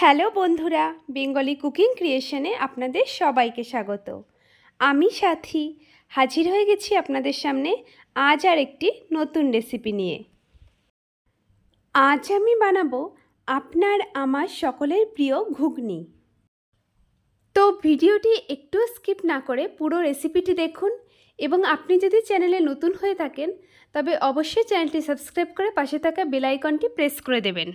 Hello বন্ধুরা, Bengali cooking ক্রিয়েশনে আপনাদের সবাইকে স্বাগত। আমি সাথী, হাজির হয়ে গেছি আপনাদের সামনে আজ আর একটি নতুন রেসিপি নিয়ে। আজ আমি বানাবো আপনার আমার সকলের প্রিয় ঘুগনি। তো ভিডিওটি একটু স্কিপ না করে পুরো রেসিপিটি দেখুন এবং আপনি যদি চ্যানেলে নতুন হয়ে থাকেন, তবে অবশ্যই চ্যানেলটি সাবস্ক্রাইব করে পাশে থাকা বেলাইকনটি প্রেস করে দেবেন।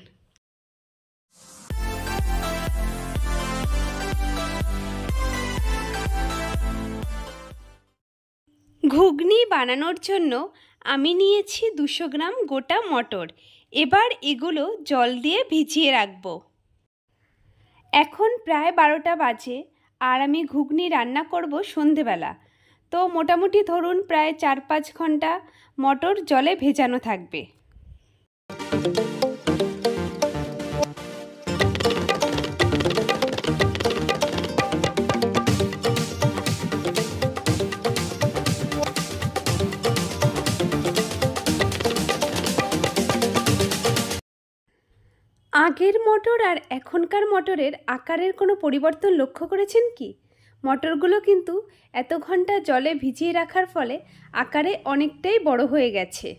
ঘুগনি বানানোর জন্য আমি নিয়েছি দুশো গ্রাম গোটা মটর। এবার এগুলো জল দিয়ে ভিজিয়ে রাখব। এখন প্রায় বারোটা বাজে আর আমি ঘুগনি রান্না করব সন্ধেবেলা। তো মোটামুটি ধরুন প্রায় চার পাঁচ ঘণ্টা মটর জলে ভেজানো থাকবে। আগের মটর আর এখনকার মটরের আকারের কোনো পরিবর্তন লক্ষ্য করেছেন কি? মটরগুলো কিন্তু এত ঘণ্টা জলে ভিজিয়ে রাখার ফলে আকারে অনেকটাই বড় হয়ে গেছে।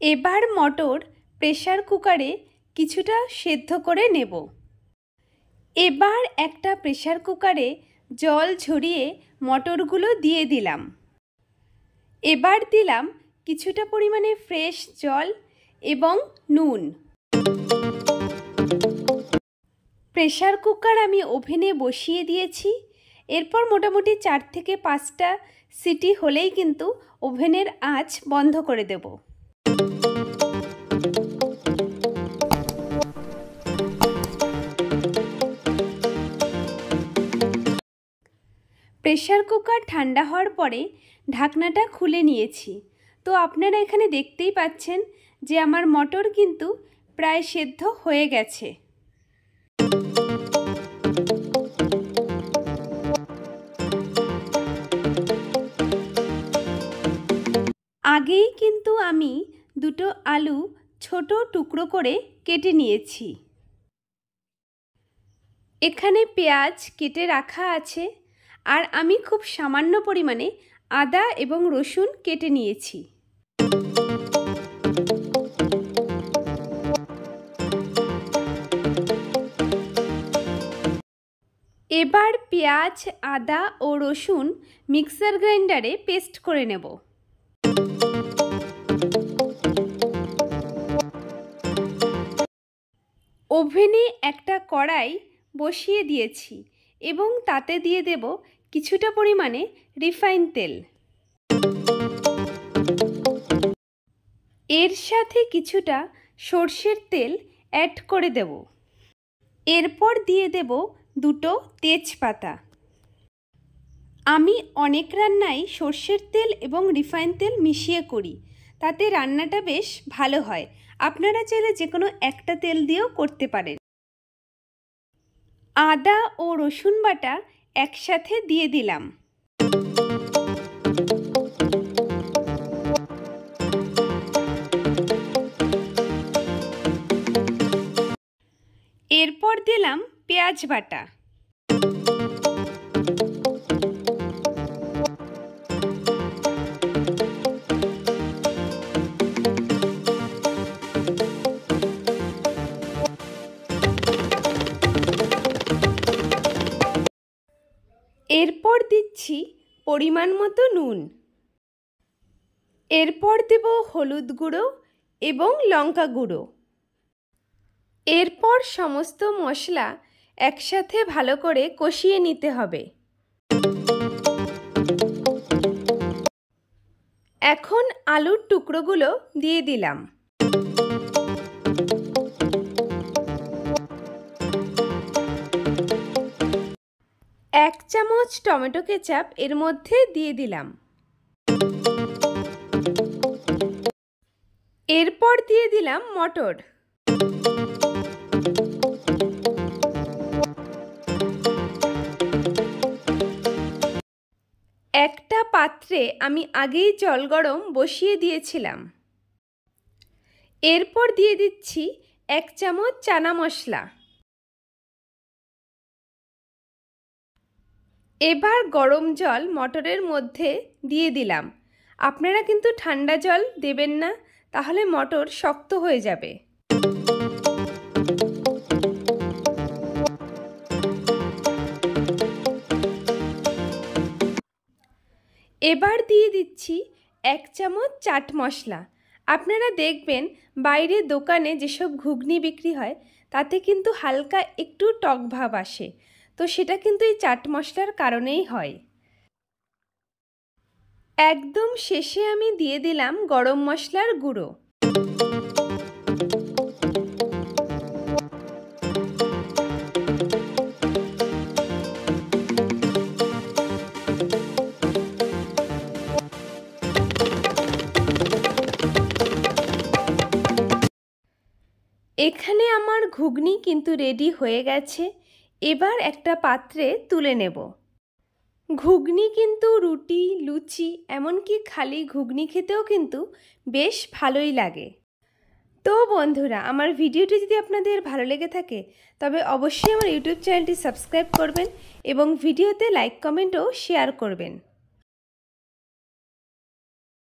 এবার মটর প্রেশার কুকারে কিছুটা সেদ্ধ করে নেব। এবার একটা প্রেশার কুকারে জল ঝরিয়ে মটরগুলো দিয়ে দিলাম। এবার দিলাম কিছুটা পরিমাণে ফ্রেশ জল এবং নুন। প্রেশার কুকার আমি ওভেনে বসিয়ে দিয়েছি। এরপর মোটামুটি চার থেকে পাঁচটা সিটি হলেই কিন্তু ওভেনের আঁচ বন্ধ করে দেব। প্রেশার কুকার ঠান্ডা হওয়ার পরে ঢাকনাটা খুলে নিয়েছি। তো আপনারা এখানে দেখতেই পাচ্ছেন যে আমার মটর কিন্তু প্রায় সেদ্ধ হয়ে গেছে। আগেই কিন্তু আমি দুটো আলু ছোট টুকরো করে কেটে নিয়েছি। এখানে পেঁয়াজ কেটে রাখা আছে আর আমি খুব সামান্য পরিমাণে আদা এবং রসুন কেটে নিয়েছি। এবার পেঁয়াজ, আদা ও রসুন মিক্সার গ্রাইন্ডারে পেস্ট করে নেব। ওভেনে একটা কড়াই বসিয়ে দিয়েছি এবং তাতে দিয়ে দেব কিছুটা পরিমাণে রিফাইন তেল। এর সাথে কিছুটা সর্ষের তেল অ্যাড করে দেব। এরপর দিয়ে দেব দুটো তেজপাতা। আমি অনেক রান্নাই সর্ষের তেল এবং রিফাইন তেল মিশিয়ে করি। তাতে রান্নাটা বেশ ভালো হয়। আপনারা চাইলে যে কোনো একটা তেল দিয়েও করতে পারেন। আদা ও রসুন বাটা একসাথে দিয়ে দিলাম। এরপর দিলাম পেঁয়াজ বাটা। এরপর দিচ্ছি পরিমাণ মতো নুন। এরপর দেব হলুদ গুঁড়ো এবং লঙ্কা গুঁড়ো। এরপর সমস্ত মশলা একসাথে ভালো করে কষিয়ে নিতে হবে। এখন আলুর টুকরোগুলো দিয়ে দিলাম। এক চামচ টমেটো কেচাপ এর মধ্যে দিয়ে দিলাম। এরপর দিয়ে দিলাম মটর। পাত্রে আমি আগেই জল গরম বসিয়ে দিয়েছিলাম। এরপর দিয়ে দিচ্ছি এক চামচ চানা মশলা। এবার গরম জল মটরের মধ্যে দিয়ে দিলাম। আপনারা কিন্তু ঠান্ডা জল দেবেন না, তাহলে মটর শক্ত হয়ে যাবে। এবার দিয়ে দিচ্ছি এক চামচ চাট মশলা। আপনারা দেখবেন বাইরে দোকানে যেসব ঘুগনি বিক্রি হয়, তাতে কিন্তু হালকা একটু টক ভাব আসে। তো সেটা কিন্তু এই চাট মশলার কারণেই হয়। একদম শেষে আমি দিয়ে দিলাম গরম মশলার গুঁড়ো। ঘুগনি কিন্তু রেডি হয়ে গেছে। এবার একটা পাত্রে তুলে নেব। ঘুগনি কিন্তু রুটি, লুচি, এমনকি খালি ঘুগনি খেতেও কিন্তু বেশ ভালোই লাগে। তো বন্ধুরা, আমার ভিডিওটি যদি আপনাদের ভালো লেগে থাকে, তবে অবশ্যই আমার ইউটিউব চ্যানেলটি সাবস্ক্রাইব করবেন এবং ভিডিওতে লাইক কমেন্টও শেয়ার করবেন।